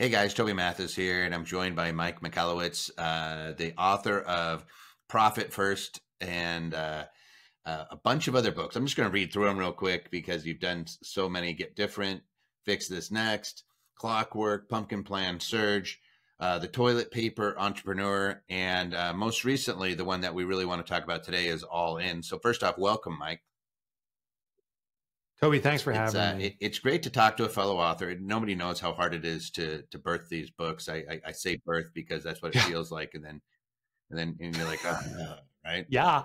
Hey guys, Toby Mathis here, and I'm joined by Mike Michalowicz, uh, the author of Profit First and uh, uh, a bunch of other books. I'm just going to read through them real quick because you've done so many. Get Different, Fix This Next, Clockwork, Pumpkin Plan, Surge, uh, The Toilet Paper Entrepreneur, and uh, most recently, the one that we really want to talk about today is All In. So, first off, welcome, Mike. Toby, thanks for it's, having uh, me. It, it's great to talk to a fellow author. Nobody knows how hard it is to to birth these books. I I, I say birth because that's what it Yeah. feels like, and then and then and you're like, oh, no, right? yeah.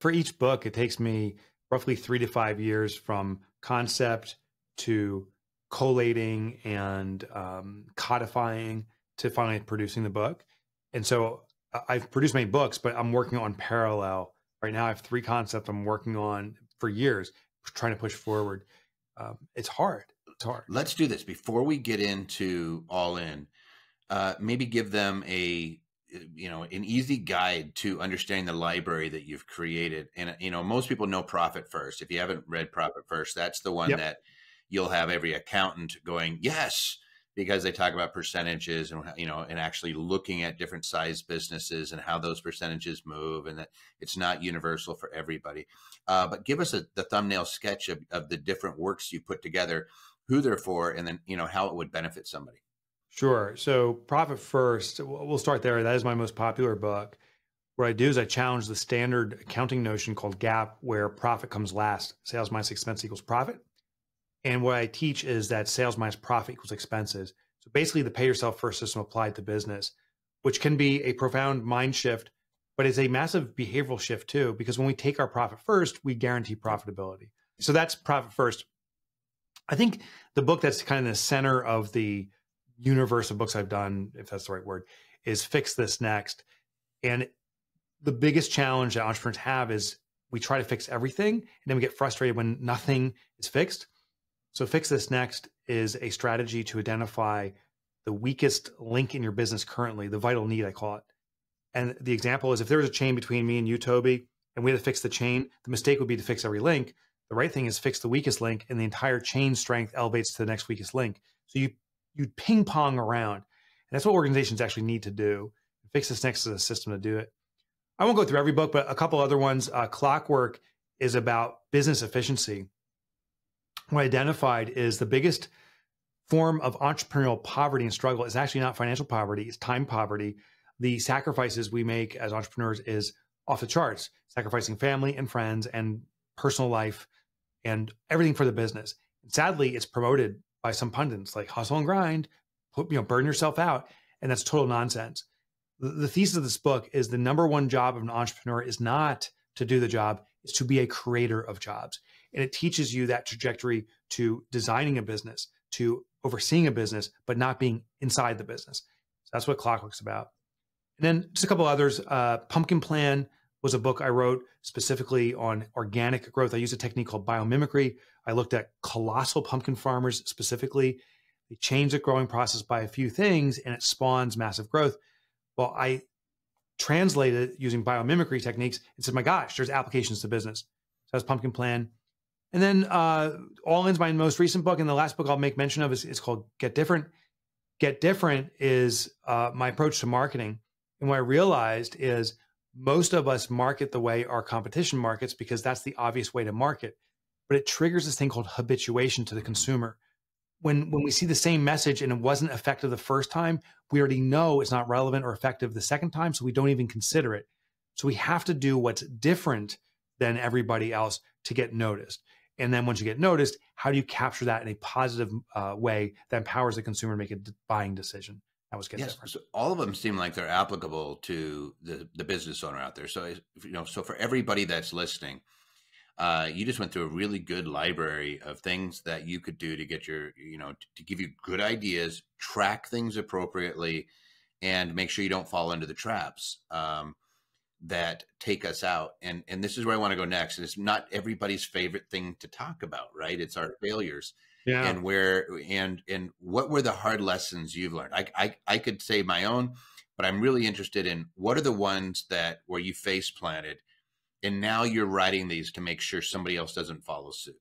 For each book, it takes me roughly three to five years from concept to collating and um, codifying to finally producing the book. And so I've produced many books, but I'm working on parallel. Right now, I have three concepts I'm working on for years, trying to push forward. Um, it's hard. It's hard. Let's do this before we get into all in. Uh, maybe give them a you know an easy guide to understanding the library that you've created. And you know most people know Profit First. If you haven't read Profit First, that's the one Yep. that you'll have every accountant going yes because they talk about percentages and you know and actually looking at different size businesses and how those percentages move and that it's not universal for everybody uh, but give us a, the thumbnail sketch of, of the different works you put together who they're for and then you know how it would benefit somebody Sure. So, Profit First, we'll we'll start there. That is my most popular book. What I do is I challenge the standard accounting notion called GAAP where profit comes last, sales minus expense equals profit. And what I teach is that sales minus profit equals expenses. So, basically, the pay yourself first system applied to business, which can be a profound mind shift, but it's a massive behavioral shift too, because when we take our profit first, we guarantee profitability. So, that's Profit First. I think the book that's kind of the center of the universe of books I've done, if that's the right word, is Fix This Next. And the biggest challenge that entrepreneurs have is we try to fix everything and then we get frustrated when nothing is fixed. So, Fix This Next is a strategy to identify the weakest link in your business currently, the vital need, I call it. And the example is if there was a chain between me and you, Toby, and we had to fix the chain, the mistake would be to fix every link. The right thing is fix the weakest link, and the entire chain strength elevates to the next weakest link. So you you ping pong around. And that's what organizations actually need to do. Fix this next to the system to do it. I won't go through every book, but a couple other ones. Uh, Clockwork is about business efficiency. What I identified is the biggest form of entrepreneurial poverty and struggle is actually not financial poverty, it's time poverty. The sacrifices we make as entrepreneurs is off the charts, sacrificing family and friends and personal life and everything for the business. And sadly, it's promoted by some pundits like hustle and grind, put, you know, burn yourself out. And that's total nonsense. The, the thesis of this book is the number one job of an entrepreneur is not to do the job, is to be a creator of jobs. And it teaches you that trajectory to designing a business, to overseeing a business, but not being inside the business. So that's what Clockwork's about. And then just a couple others. Uh, Pumpkin Plan was a book I wrote specifically on organic growth. I used a technique called biomimicry. I looked at colossal pumpkin farmers specifically. They change the growing process by a few things and it spawns massive growth. Well, I translated using biomimicry techniques and said, my gosh, there's applications to business. So that's Pumpkin Plan. And then uh, All In's my most recent book. And the last book I'll make mention of is, called Get Different. Get Different is uh, my approach to marketing. And what I realized is most of us market the way our competition markets because that's the obvious way to market. But it triggers this thing called habituation to the consumer. When when we see the same message and it wasn't effective the first time, we already know it's not relevant or effective the second time, so we don't even consider it. So we have to do what's different than everybody else to get noticed. And then once you get noticed, how do you capture that in a positive uh, way that empowers the consumer to make a d- buying decision? That was get yes so all of them seem like they're applicable to the the business owner out there. So you know so for everybody that's listening uh, you just went through a really good library of things that you could do to get your, you know, to give you good ideas, track things appropriately, and make sure you don't fall into the traps. Um, that take us out. And and this is where I want to go next. And it's not everybody's favorite thing to talk about, right? It's our failures Yeah. and where and and what were the hard lessons you've learned. I I, I could say my own, but I'm really interested in what are the ones that where you face planted and now you're writing these to make sure somebody else doesn't follow suit.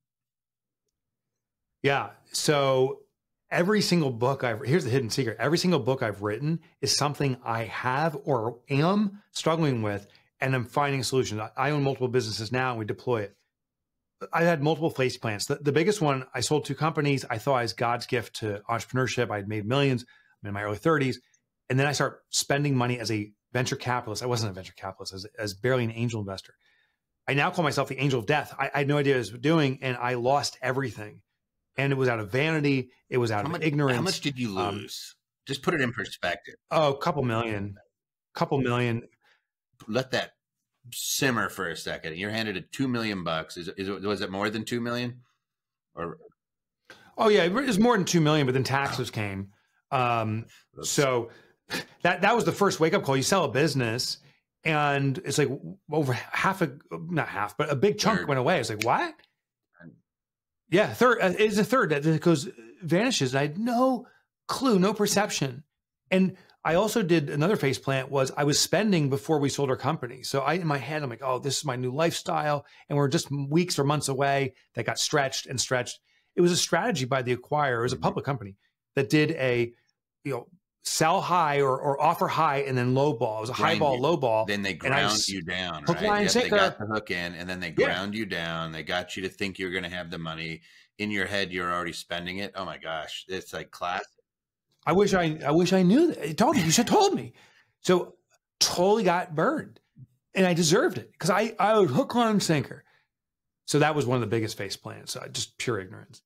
Yeah. So every single book I've here's the hidden secret. Every single book I've written is something I have or am struggling with, and I'm finding solutions. I own multiple businesses now, and we deploy it. I had multiple face plants. The, the biggest one, I sold two companies. I thought I was God's gift to entrepreneurship. I'd made millions. I'm in my early 30s, and then I start spending money as a venture capitalist. I wasn't a venture capitalist, as, as barely an angel investor. I now call myself the angel of death. I, I had no idea what I was doing, and I lost everything and it was out of vanity. It was out how of much, ignorance. How much did you Um, lose? Just put it in perspective. oh, a couple million, couple million. Let that simmer for a second. You're handed a two million bucks. Is, is it, was it more than two million? Or Oh yeah, it was more than two million, but then taxes came. Um, so that that was the first wake up call. You sell a business, and it's like over half a not half, but a big chunk Third. went away. It's like what? Yeah, third uh, it's a third that goes vanishes. I had no clue, no perception, and I also did another face plant was I was spending before we sold our company. So I in my head I'm like, oh, this is my new lifestyle, and we're just weeks or months away. That got stretched and stretched. It was a strategy by the acquirer. It was a Mhm. public company that did a you know sell high or, or offer high and then low ball. It was a high ball, you. low ball. then they I ground you down, hook, right? line, Yep, they sinker. got the hook in, and then they Yeah. ground you down. They got you to think you're going to have the money. In your head, you're already spending it. Oh my gosh, it's like class. I wish I I wish I knew that. Me. You should have told me. So totally got burned. And I deserved it because I, I would hook on sinker. So that was one of the biggest face plants, uh, just pure ignorance.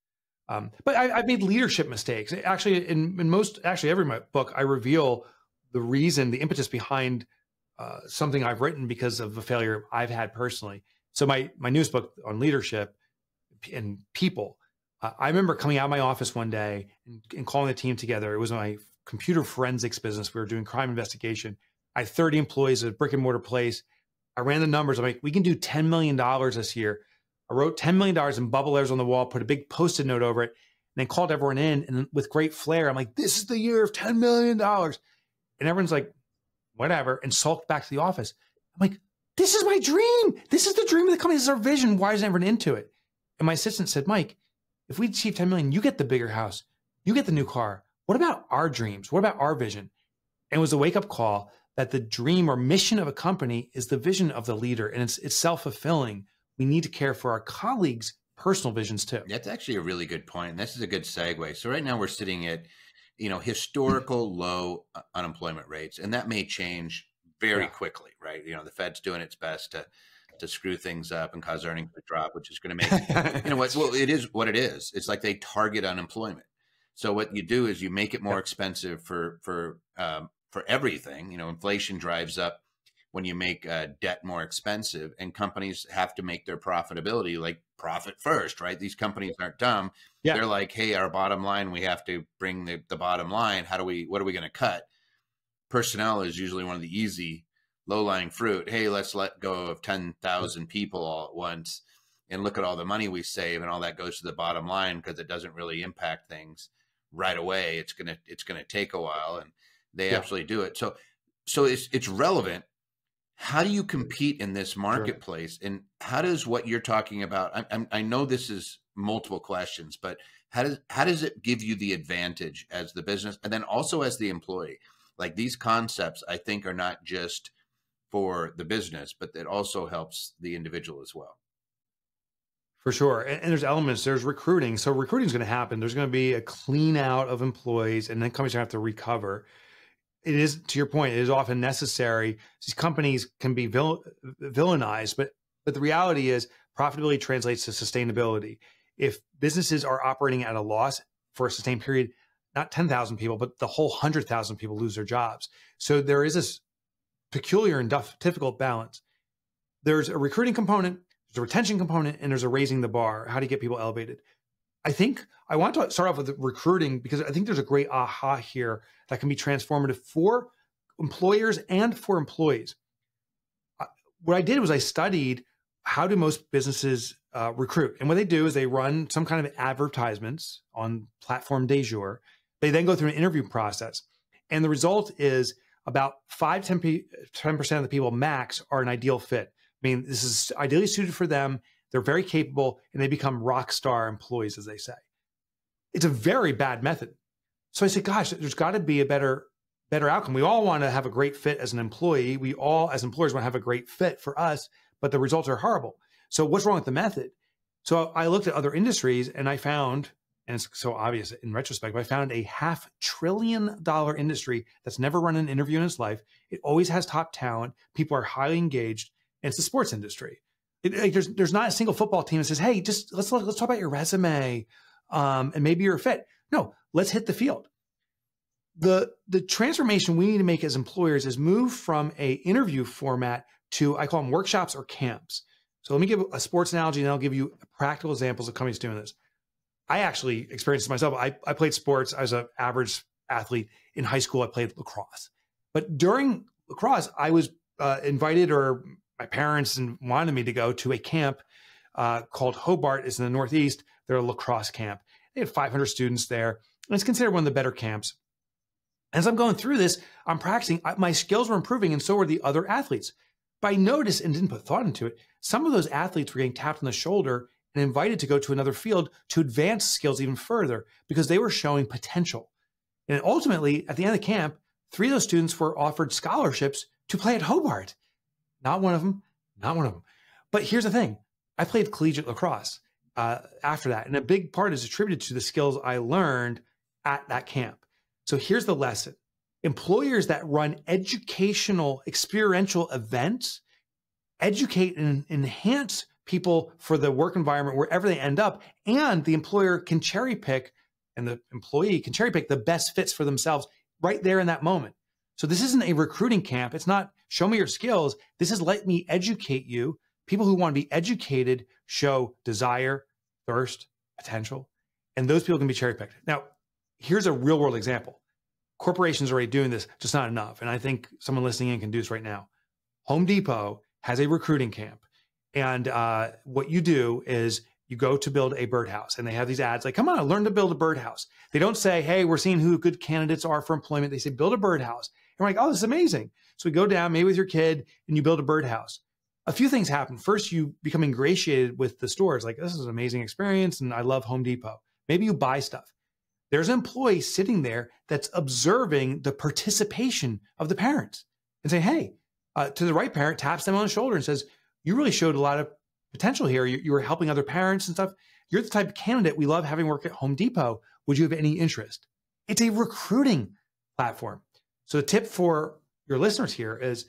Um, but I, I've made leadership mistakes. Actually, in, in most, actually every book, I reveal the reason, the impetus behind uh, something I've written because of a failure I've had personally. So my my newest book on leadership and people, uh, I remember coming out of my office one day and, and calling the team together. It was my computer forensics business. We were doing crime investigation. I had 30 employees at a brick and mortar place. I ran the numbers. I'm like, we can do $10 million this year. I wrote $10 million in bubble letters on the wall, put a big post-it note over it, and then called everyone in. And with great flair, I'm like, this is the year of $10 million. And everyone's like, whatever, and sulked back to the office. I'm like, this is my dream. This is the dream of the company. This is our vision. Why isn't everyone into it? And my assistant said, Mike, if we achieve 10 million, you get the bigger house, you get the new car. What about our dreams? What about our vision? And it was a wake up call that the dream or mission of a company is the vision of the leader and it's, it's self fulfilling. We need to care for our colleagues' personal visions too. That's actually a really good point. And this is a good segue. So right now we're sitting at, you know, historical low unemployment rates, and that may change very Yeah. quickly, right? You know, the Fed's doing its best to to screw things up and cause earnings to drop, which is going to make you know what? Well, it is what it is. It's like they target unemployment. So what you do is you make it more Yeah. expensive for for um, for everything. You know, inflation drives up when you make uh, debt more expensive, and companies have to make their profitability like profit first, right? These companies aren't dumb. Yeah. They're like, hey, our bottom line, we have to bring the, the bottom line. How do we? What are we going to cut? Personnel is usually one of the easy low lying fruit. Hey, let's let go of ten thousand people all at once and look at all the money we save and all that goes to the bottom line because it doesn't really impact things right away it's going to it's going to take a while and they Yeah. absolutely do it so so it's it's relevant how do you compete in this marketplace and how does what you're talking about I, I'm, I know this is multiple questions but how does how does it give you the advantage as the business and then also as the employee like these concepts i think are not just for the business but it also helps the individual as well For sure. And, and there's elements, there's recruiting. So recruiting is going to happen. There's going to be a clean out of employees and then companies are going to have to recover. It is, to your point, it is often necessary. These companies can be vil- villainized, but, but the reality is profitability translates to sustainability. If businesses are operating at a loss for a sustained period, not 10,000 people, but the whole 100,000 people lose their jobs. So there is this peculiar and difficult balance. There's a recruiting component, there's a retention component and there's a raising the bar. How do you get people elevated? I think I want to start off with recruiting because I think there's a great aha here that can be transformative for employers and for employees. What I did was I studied how do most businesses uh, recruit, and what they do is they run some kind of advertisements on platform de jour. They then go through an interview process, and the result is about five ten percent of the people max are an ideal fit. I mean, this is ideally suited for them. They're very capable and they become rock star employees, as they say. It's a very bad method. So I said, gosh, there's got to be a better better outcome. We all want to have a great fit as an employee. We all, as employers, want to have a great fit for us, but the results are horrible. So what's wrong with the method? So I looked at other industries and I found, and it's so obvious in retrospect, but I found a half trillion dollar industry that's never run an interview in its life. It always has top talent. People are highly engaged. And it's the sports industry. It, like, there's there's not a single football team that says, "Hey, just let's let's talk about your resume, um, and maybe you're a fit." No, let's hit the field. The the transformation we need to make as employers is move from a interview format to I call them workshops or camps. So let me give a sports analogy, and I'll give you practical examples of companies doing this. I actually experienced this myself. I, I played sports as an average athlete in high school. I played lacrosse, but during lacrosse, I was uh, invited or my parents wanted me to go to a camp uh, called Hobart. It's in the Northeast. They're a lacrosse camp. They had 500 students there, and it's considered one of the better camps. As I'm going through this, I'm practicing. My skills were improving, and so were the other athletes. But I noticed and didn't put thought into it. Some of those athletes were getting tapped on the shoulder and invited to go to another field to advance skills even further because they were showing potential. And ultimately, at the end of the camp, three of those students were offered scholarships to play at Hobart. Not one of them. Not one of them. But here's the thing I played collegiate lacrosse uh, after that. And a big part is attributed to the skills I learned at that camp. So here's the lesson employers that run educational, experiential events educate and enhance people for the work environment wherever they end up. And the employer can cherry pick and the employee can cherry pick the best fits for themselves right there in that moment. So this isn't a recruiting camp. It's not show me your skills. This is let me educate you. People who want to be educated show desire, thirst, potential, and those people can be cherry picked. Now, here's a real world example. Corporations are already doing this, just not enough. And I think someone listening in can do this right now. Home Depot has a recruiting camp. And uh, what you do is you go to build a birdhouse and they have these ads like, come on, learn to build a birdhouse. They don't say, hey, we're seeing who good candidates are for employment. They say, build a birdhouse. We're like, oh, this is amazing. So we go down, maybe with your kid, and you build a birdhouse. A few things happen. First, you become ingratiated with the stores. Like, this is an amazing experience, and I love Home Depot. Maybe you buy stuff. There's an employee sitting there that's observing the participation of the parents and say, hey, uh, to the right parent, taps them on the shoulder and says, you really showed a lot of potential here. You, you were helping other parents and stuff. You're the type of candidate we love having work at Home Depot. Would you have any interest? It's a recruiting platform. So the tip for your listeners here is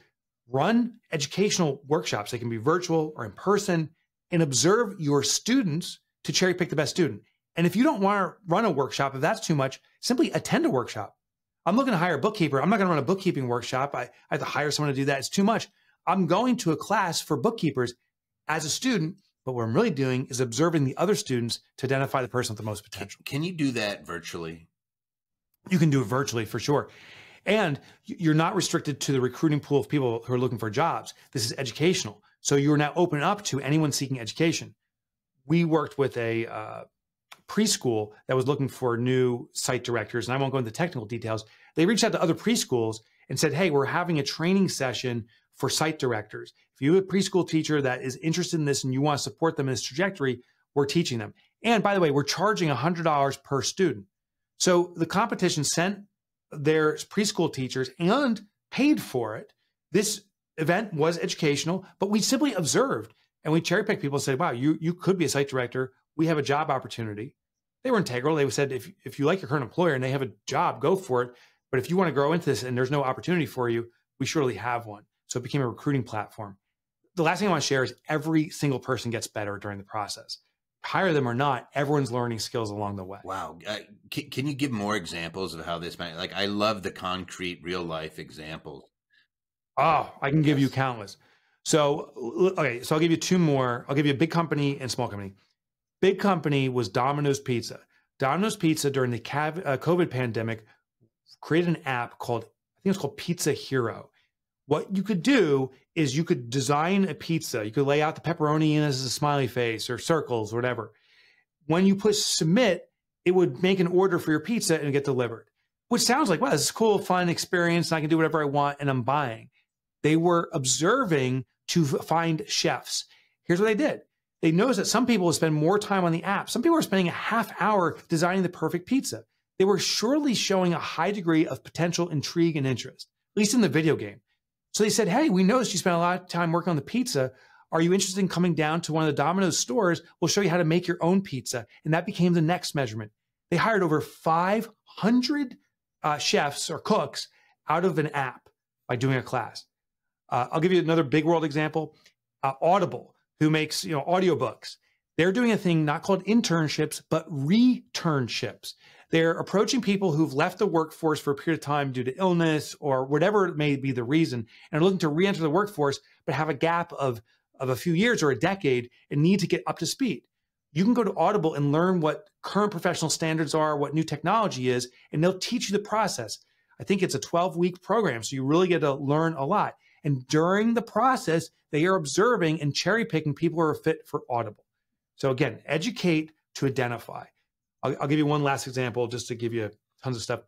run educational workshops. They can be virtual or in person and observe your students to cherry pick the best student. And if you don't want to run a workshop, if that's too much, simply attend a workshop. I'm looking to hire a bookkeeper. I'm not going to run a bookkeeping workshop. I, I have to hire someone to do that. It's too much. I'm going to a class for bookkeepers as a student, but what I'm really doing is observing the other students to identify the person with the most potential. Can you do that virtually? You can do it virtually for sure. And you're not restricted to the recruiting pool of people who are looking for jobs. This is educational. So you're now open up to anyone seeking education. We worked with a uh, preschool that was looking for new site directors, and I won't go into technical details. They reached out to other preschools and said, Hey, we're having a training session for site directors. If you have a preschool teacher that is interested in this and you want to support them in this trajectory, we're teaching them. And by the way, we're charging $100 per student. So the competition sent their preschool teachers and paid for it. This event was educational, but we simply observed and we cherry picked people and said, wow, you, you could be a site director. We have a job opportunity. They were integral. They said, if, if you like your current employer and they have a job, go for it. But if you want to grow into this and there's no opportunity for you, we surely have one. So it became a recruiting platform. The last thing I want to share is every single person gets better during the process hire them or not, everyone's learning skills along the way. Wow. Uh, can, can, you give more examples of how this might, like, I love the concrete real life examples. Oh, I can give you countless. So, okay, so I'll give you two more. I'll give you a big company and small company. Big company was Domino's Pizza. Domino's Pizza during the uh, COVID pandemic created an app called, I think it's called Pizza Hero. What you could do is you could design a pizza. You could lay out the pepperoni in as a smiley face or circles, or whatever. When you push submit, it would make an order for your pizza and get delivered, which sounds like, wow, this is cool, fun experience, and I can do whatever I want, and I'm buying. They were observing to find chefs. Here's what they did they noticed that some people would spend more time on the app. Some people are spending a half hour designing the perfect pizza. They were surely showing a high degree of potential intrigue and interest, at least in the video game. So they said, Hey, we noticed you spent a lot of time working on the pizza. Are you interested in coming down to one of the Domino's stores? We'll show you how to make your own pizza. And that became the next measurement. They hired over 500 uh, chefs or cooks out of an app by doing a class. Uh, I'll give you another big world example. Uh, Audible, who makes you know audiobooks, they're doing a thing not called internships, but returnships. They're approaching people who've left the workforce for a period of time due to illness or whatever it may be the reason, and are looking to re-enter the workforce, but have a gap of, of a few years or a decade and need to get up to speed. You can go to Audible and learn what current professional standards are, what new technology is, and they'll teach you the process. I think it's a 12 week program, so you really get to learn a lot. And during the process, they are observing and cherry picking people who are fit for Audible. So again, educate to identify. I'll, I'll give you one last example just to give you tons of stuff.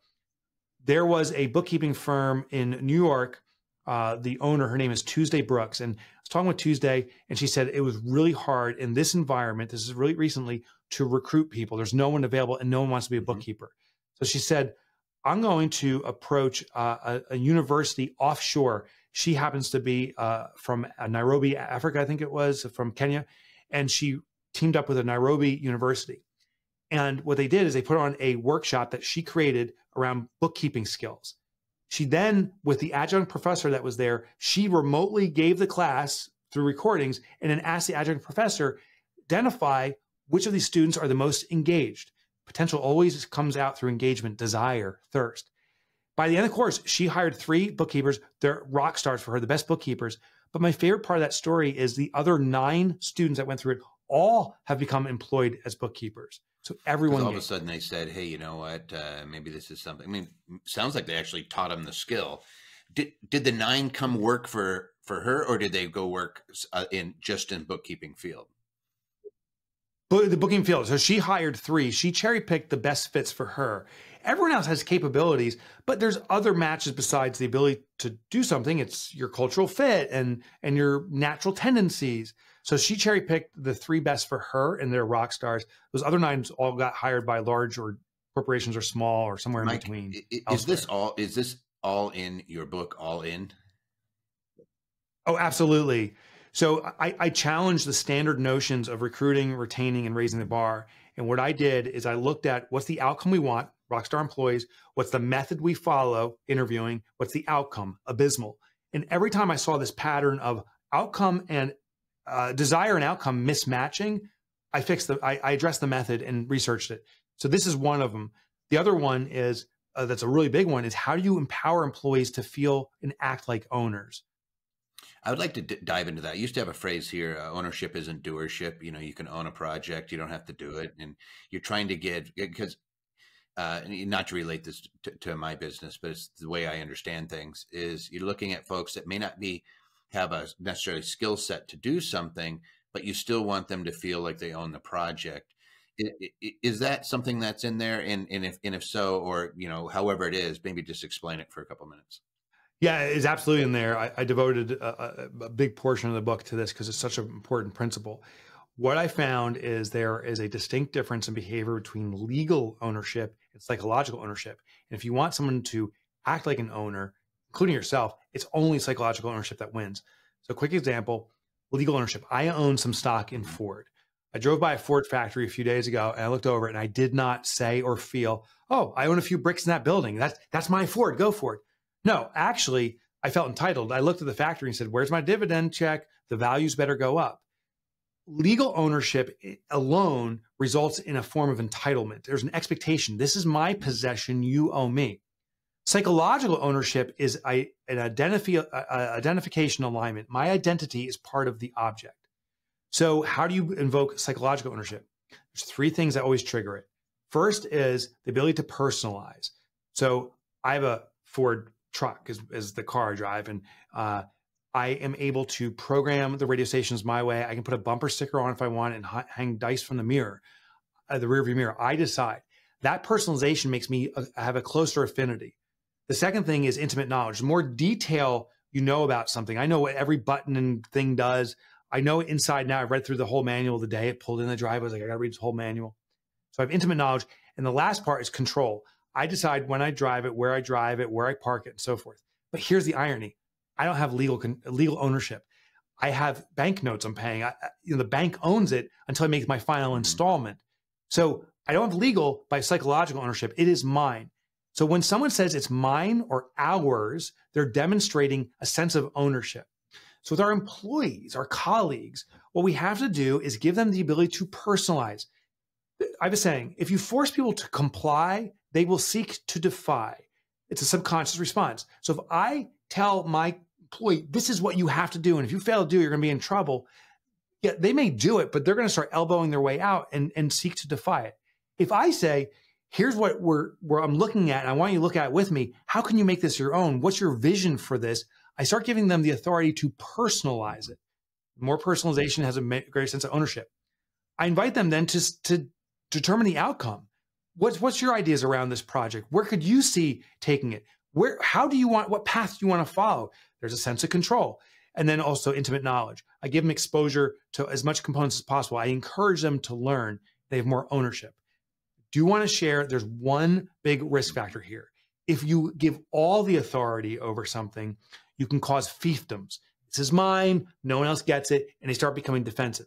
There was a bookkeeping firm in New York. Uh, the owner, her name is Tuesday Brooks. And I was talking with Tuesday, and she said it was really hard in this environment. This is really recently to recruit people. There's no one available, and no one wants to be a mm-hmm. bookkeeper. So she said, I'm going to approach uh, a, a, university offshore. She happens to be uh, from uh, Nairobi, Africa, I think it was, from Kenya. And she teamed up with a Nairobi university. And what they did is they put on a workshop that she created around bookkeeping skills. She then, with the adjunct professor that was there, she remotely gave the class through recordings and then asked the adjunct professor identify which of these students are the most engaged. Potential always comes out through engagement, desire, thirst. By the end of the course, she hired three bookkeepers. They're rock stars for her, the best bookkeepers. But my favorite part of that story is the other nine students that went through it all have become employed as bookkeepers. So everyone all of a sudden they said, "Hey, you know what? Uh, maybe this is something." I mean, sounds like they actually taught him the skill. Did did the nine come work for for her, or did they go work uh, in just in bookkeeping field? The booking field. So she hired three. She cherry picked the best fits for her. Everyone else has capabilities, but there's other matches besides the ability to do something. It's your cultural fit and and your natural tendencies. So she cherry picked the three best for her, and they're rock stars. Those other nine all got hired by large or corporations or small or somewhere Mike, in between. Is elsewhere. this all? Is this all in your book? All in? Oh, absolutely. So I, I challenged the standard notions of recruiting, retaining, and raising the bar. And what I did is I looked at what's the outcome we want, rockstar employees, what's the method we follow, interviewing, what's the outcome, abysmal. And every time I saw this pattern of outcome and uh, desire and outcome mismatching, I fixed the, I, I, addressed the method and researched it. So this is one of them. The other one is uh, that's a really big one is how do you empower employees to feel and act like owners? I would like to d- dive into that. I used to have a phrase here: uh, ownership isn't doership. You know, you can own a project, you don't have to do it, and you're trying to get because uh, not to relate this to, to my business, but it's the way I understand things. Is you're looking at folks that may not be have a necessarily skill set to do something, but you still want them to feel like they own the project. Is that something that's in there? And, and if and if so, or you know, however it is, maybe just explain it for a couple minutes. Yeah, it's absolutely in there. I, I devoted a, a, big portion of the book to this because it's such an important principle. What I found is there is a distinct difference in behavior between legal ownership and psychological ownership. And if you want someone to act like an owner, including yourself, it's only psychological ownership that wins. So, quick example legal ownership. I own some stock in mm-hmm. Ford. I drove by a Ford factory a few days ago and I looked over it and I did not say or feel, oh, I own a few bricks in that building. That's, that's my Ford. Go for it. No, actually, I felt entitled. I looked at the factory and said, where's my dividend check? The values better go up. Legal ownership eh, alone results in a form of entitlement. There's an expectation. This is my possession. You owe me. Psychological ownership is an identifi- identification alignment. My identity is part of the object. So, how do you invoke psychological ownership? There's three things that always trigger it. First is the ability to personalize. So, I have a Ford truck, is, is the car I drive, and uh, I am able to program the radio stations my way. I can put a bumper sticker on if I want and hang dice from the mirror, uh, the rearview mirror. I decide. That personalization makes me uh, have a closer affinity. The second thing is intimate knowledge. The more detail you know about something, I know what every button and thing does. I know inside now. I read through the whole manual the day it pulled in the drive. I was like, I got to read this whole manual. So I have intimate knowledge. And the last part is control. I decide when I drive it, where I drive it, where I park it, and so forth. But here's the irony: I don't have legal legal ownership. I have bank notes I'm paying. I, you know, the bank owns it until I make my final installment. So I don't have legal by psychological ownership. It is mine. So when someone says it's mine or ours, they're demonstrating a sense of ownership. So with our employees, our colleagues, what we have to do is give them the ability to personalize. I was saying, if you force people to comply, they will seek to defy. It's a subconscious response. So if I tell my employee, this is what you have to do, and if you fail to do, you're going to be in trouble. Yeah, they may do it, but they're going to start elbowing their way out and, and seek to defy it. If I say, here's what we're where I'm looking at, and I want you to look at it with me. How can you make this your own? What's your vision for this? I start giving them the authority to personalize it. More personalization has a greater sense of ownership. I invite them then to, to determine the outcome. What's what's your ideas around this project? Where could you see taking it? Where how do you want what path do you want to follow? There's a sense of control. And then also intimate knowledge. I give them exposure to as much components as possible. I encourage them to learn. They have more ownership. Do you want to share? There's one big risk factor here. If you give all the authority over something, you can cause fiefdoms. This is mine, no one else gets it, and they start becoming defensive.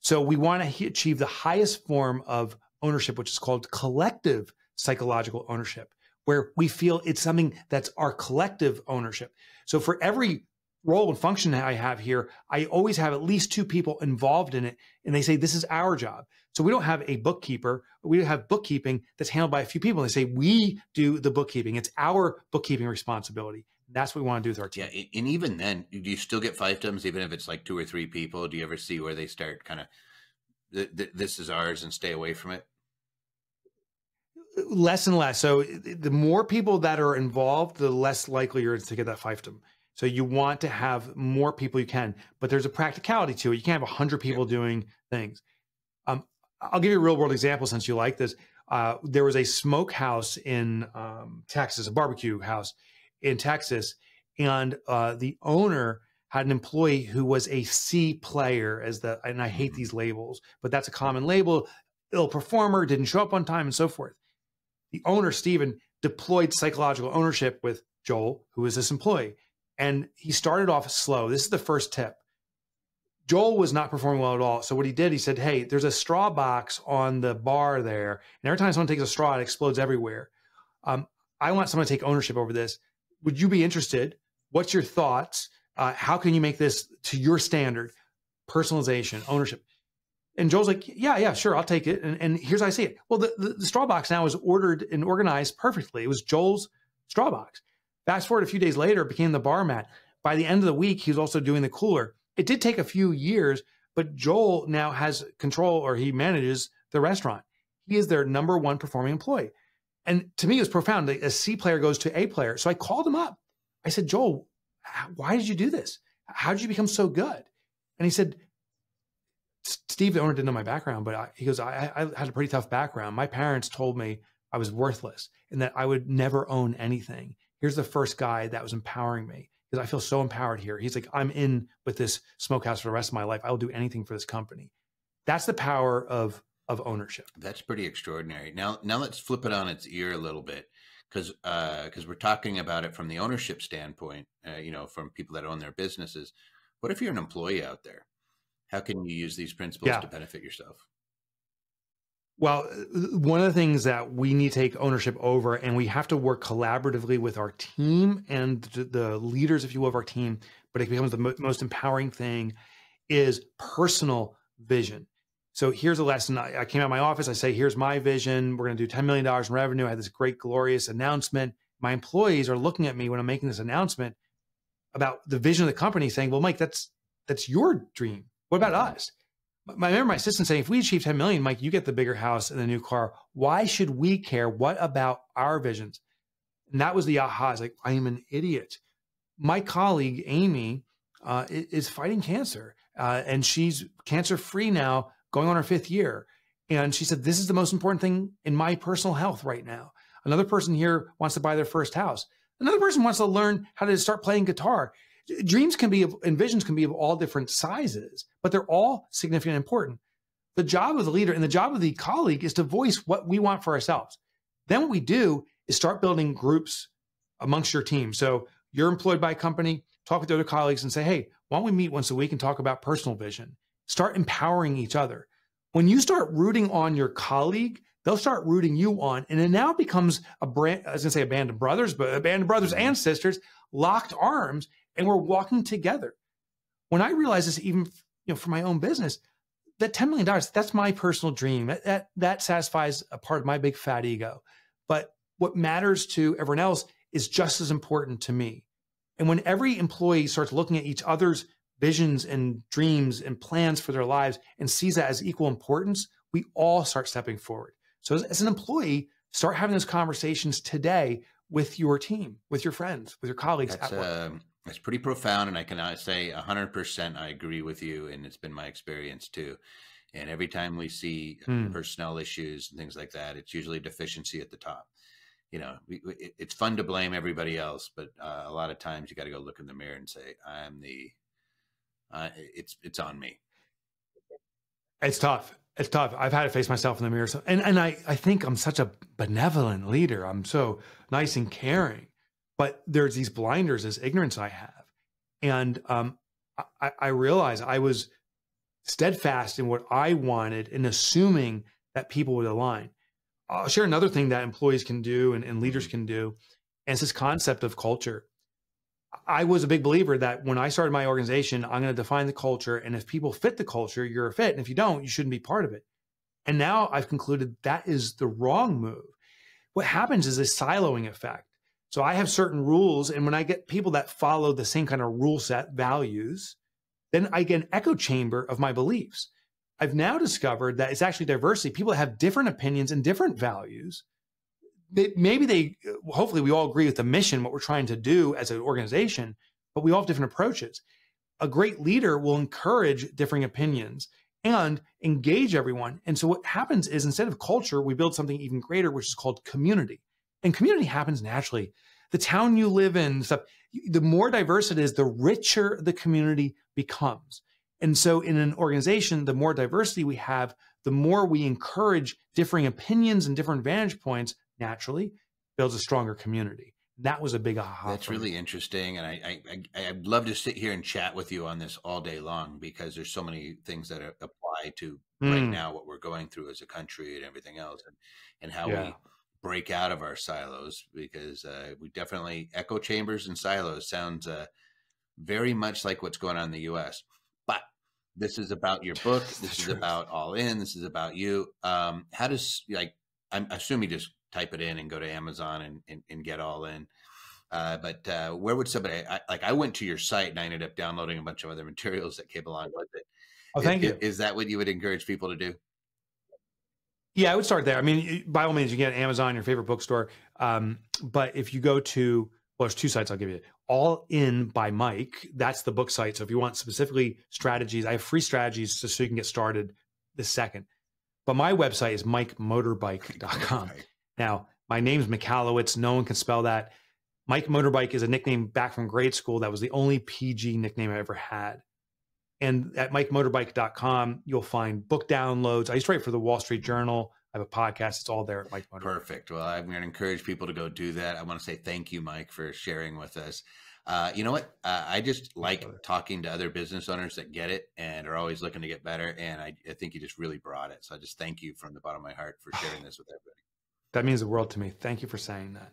So we want to achieve the highest form of ownership, which is called collective psychological ownership, where we feel it's something that's our collective ownership. So for every role and function that I have here, I always have at least two people involved in it, and they say this is our job. So we don't have a bookkeeper. We have bookkeeping that's handled by a few people. And They say we do the bookkeeping. It's our bookkeeping responsibility. That's what we want to do with our team. Yeah, and even then, do you still get fiefdoms, even if it's like two or three people? Do you ever see where they start kind of, th- th- this is ours and stay away from it? Less and less. So the more people that are involved, the less likely you're to get that fiefdom. So you want to have more people you can, but there's a practicality to it. You can't have 100 people yeah. doing things. Um, I'll give you a real world example since you like this. Uh, there was a smokehouse in um, Texas, a barbecue house in Texas, and uh, the owner had an employee who was a C player, as the and I hate mm-hmm. these labels, but that's a common label. Ill performer, didn't show up on time, and so forth. The owner, Stephen, deployed psychological ownership with Joel, who is this employee, and he started off slow. This is the first tip. Joel was not performing well at all. So what he did, he said, "Hey, there's a straw box on the bar there, and every time someone takes a straw, it explodes everywhere. Um, I want someone to take ownership over this would you be interested? What's your thoughts? Uh, how can you make this to your standard? Personalization, ownership. And Joel's like, yeah, yeah, sure, I'll take it. And, and here's how I see it. Well, the, the, the straw box now is ordered and organized perfectly. It was Joel's straw box. Fast forward a few days later, it became the bar mat. By the end of the week, he was also doing the cooler. It did take a few years, but Joel now has control or he manages the restaurant. He is their number one performing employee. And to me, it was profound. A C player goes to A player. So I called him up. I said, Joel, why did you do this? How did you become so good? And he said, Steve, the owner, didn't know my background, but I, he goes, I, I had a pretty tough background. My parents told me I was worthless and that I would never own anything. Here's the first guy that was empowering me because I feel so empowered here. He's like, I'm in with this smokehouse for the rest of my life. I will do anything for this company. That's the power of of ownership. That's pretty extraordinary. Now, now let's flip it on its ear a little bit, because because uh, we're talking about it from the ownership standpoint. Uh, you know, from people that own their businesses. What if you're an employee out there? How can you use these principles yeah. to benefit yourself? Well, uh, one of the things that we need to take ownership over, and we have to work collaboratively with our team and the leaders, if you will, of our team, but it becomes the most empowering thing, is personal vision. So here's a lesson. I, I came out of my office. I say, here's my vision. We're going to do $10 million in revenue. I had this great, glorious announcement. My employees are looking at me when I'm making this announcement about the vision of the company saying, well, Mike, that's, that's your dream. What about us? I remember my assistant saying, if we achieve 10 million, Mike, you get the bigger house and the new car. Why should we care? What about our visions? And that was the aha. It's like, I am an idiot. My colleague, Amy, uh, is fighting cancer uh, and she's cancer free now going on her fifth year. And she said, This is the most important thing in my personal health right now. Another person here wants to buy their first house. Another person wants to learn how to start playing guitar. dreams can be of, and visions can be of all different sizes, but they're all significant and important. The job of the leader and the job of the colleague is to voice what we want for ourselves. Then what we do is start building groups amongst your team. So you're employed by a company, talk with other colleagues and say, hey, why don't we meet once a week and talk about personal vision? Start empowering each other. When you start rooting on your colleague, they'll start rooting you on. And it now becomes a brand, I was gonna say a band of brothers, but a band of brothers and sisters locked arms and we're walking together. When I realized this, even you know, for my own business, that $10 million, that's my personal dream. That, that, that satisfies a part of my big fat ego. But what matters to everyone else is just as important to me. And when every employee starts looking at each other's visions and dreams and plans for their lives and sees that as equal importance, we all start stepping forward. So as, as an employee, start having those conversations today with your team, with your friends, with your colleagues That's, at work. uh, that's pretty profound, and I can say hundred percent I agree with you, and it's been my experience too. And every time we see Hmm. personnel issues and things like that, it's usually a deficiency at the top. You know, we, we- it's fun to blame everybody else, but uh, a lot of times you got to go look in the mirror and say, "I'm the." Uh, it's it's on me. It's tough. It's tough. I've had to face myself in the mirror. So, and, and I, I think I'm such a benevolent leader. I'm so nice and caring, but there's these blinders, this ignorance I have. And um, I, I realized I was steadfast in what I wanted and assuming that people would align. I'll share another thing that employees can do and, and leaders can do. And it's this concept of culture. I was a big believer that when I started my organization, I'm going to define the culture. And if people fit the culture, you're a fit. And if you don't, you shouldn't be part of it. And now I've concluded that is the wrong move. What happens is a siloing effect. So I have certain rules. And when I get people that follow the same kind of rule set values, then I get an echo chamber of my beliefs. I've now discovered that it's actually diversity. People have different opinions and different values. Maybe they, uh, hopefully, we all agree with the mission, what we're trying to do as an organization, but we all have different approaches. A great leader will encourage differing opinions and engage everyone. And so what happens is instead of culture, we build something even greater, which is called community. And community happens naturally. The town you live in, stuff, the more diverse it is, the richer the community becomes. And so in an organization, the more diversity we have, the more we encourage differing opinions and different vantage points naturally builds a stronger community. That was a big aha. That's me. really interesting, and I, I, I I'd love to sit here and chat with you on this all day long because there's so many things that apply to right Mm. now what we're going through as a country and everything else, and and how Yeah. we break out of our silos because uh, we definitely echo chambers and silos sounds uh, very much like what's going on in the U.S. But this is about your book. This is truth. about all in. This is about you. Um, how does like I'm assuming just type it in and go to Amazon and and, and get all in. Uh, but uh, where would somebody I, like? I went to your site and I ended up downloading a bunch of other materials that came along with it. Oh, thank I- you. Is that what you would encourage people to do? Yeah, I would start there. I mean, by all means, you can get Amazon, your favorite bookstore. Um, but if you go to, well, there's two sites I'll give you. All In by Mike, that's the book site. So if you want specifically strategies, I have free strategies just so you can get started the second. But my website is mikemotorbike.com. Now, my name's Michalowicz. No one can spell that. Mike Motorbike is a nickname back from grade school. That was the only PG nickname I ever had. And at mikemotorbike.com, you'll find book downloads. I used to write for the Wall Street Journal. I have a podcast. It's all there at Mike Motorbike. Perfect. Well, I'm going to encourage people to go do that. I want to say thank you, Mike, for sharing with us. Uh, you know what? Uh, I just like talking to other business owners that get it and are always looking to get better. And I, I think you just really brought it. So I just thank you from the bottom of my heart for sharing this with everybody. That means the world to me. Thank you for saying that.